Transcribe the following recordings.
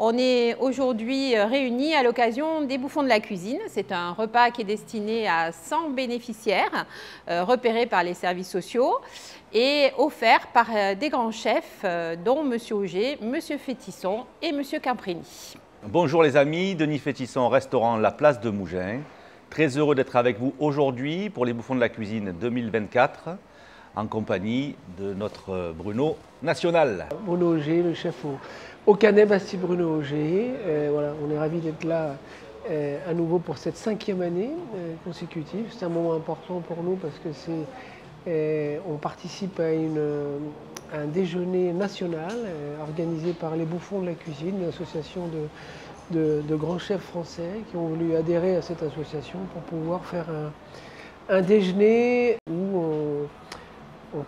On est aujourd'hui réunis à l'occasion des Bouffons de la cuisine. C'est un repas qui est destiné à 100 bénéficiaires euh, repérés par les services sociaux et offert par euh, des grands chefs euh, dont M. Auger, M. Fétisson et M. Camprini. Bonjour les amis, Denis Fétisson, restaurant La Place de Mougins. Très heureux d'être avec vous aujourd'hui pour les Bouffons de la cuisine 2024 en compagnie de notre Bruno national. Bruno Auger, le chef au, au Canet Bastille Bruno Auger. Euh, voilà, on est ravis d'être là euh, à nouveau pour cette cinquième année euh, consécutive. C'est un moment important pour nous parce que c'est, on participe à, une, un déjeuner national organisé par les Bouffons de la cuisine, une association de, de, grands chefs français qui ont voulu adhérer à cette association pour pouvoir faire un, un déjeuner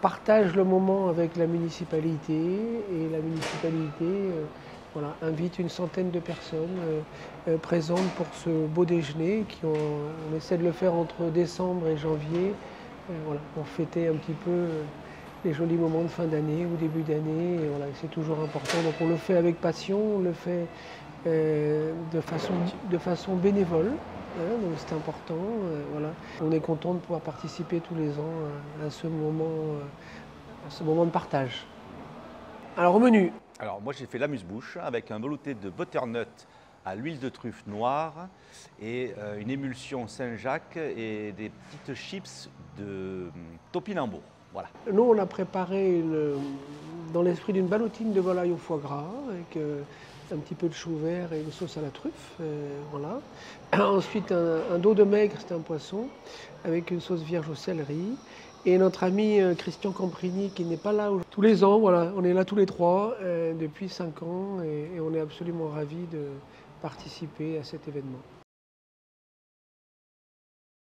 partage le moment avec la municipalité et la municipalité euh, voilà, invite une centaine de personnes euh, euh, présentes pour ce beau déjeuner. Qui on essaie de le faire entre décembre et janvier voilà, pour fêter un petit peu les jolis moments de fin d'année ou début d'année. C'est toujours important. Donc on le fait avec passion, on le fait de, façon, de façon bénévole. Hein, donc c'est important. Euh, voilà. On est content de pouvoir participer tous les ans à, ce, moment, euh, à ce moment de partage. Alors au menu. Alors moi j'ai fait l'amuse-bouche avec un velouté de butternut à l'huile de truffe noire et euh, une émulsion Saint-Jacques et des petites chips de hum, topinambour. Voilà. Nous on a préparé dans l'esprit d'une ballotine de volaille au foie gras avec un petit peu de chou vert et une sauce à la truffe. Euh, voilà. Ensuite, un, dos de maigre, c'est un poisson, avec une sauce vierge au céleri. Et notre ami euh, Christian Camprini, qui n'est pas là tous les ans, voilà, on est là tous les trois euh, depuis cinq ans et, et on est absolument ravis de participer à cet événement.